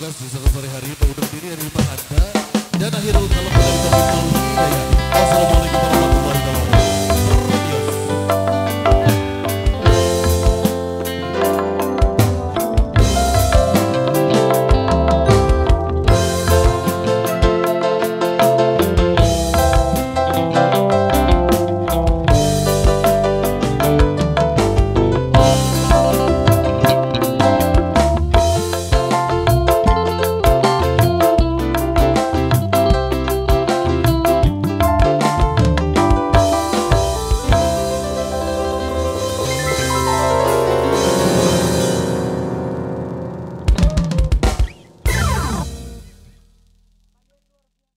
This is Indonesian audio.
bertugas di sore hari itu untuk diri dari rumah Anda. Dan akhirnya kalau kembali ya, ya. Assalamualaikum warahmatullahi wabarakatuh.